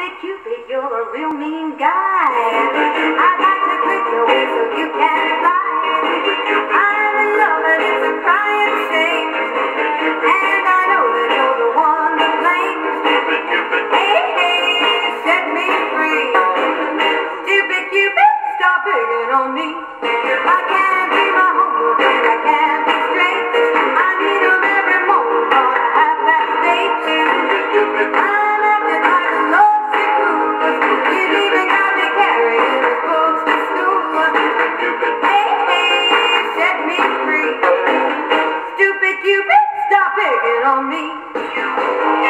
Cupid, Cupid, you're a real mean guy. I'd like to click your way so you can fly. I'm in love and it's a crying shame. And I know that you're the one to blame. Hey, hey, set me free. Stupid Cupid, stop picking on me. I can't on me.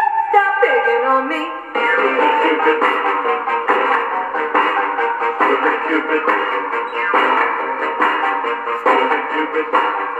baby.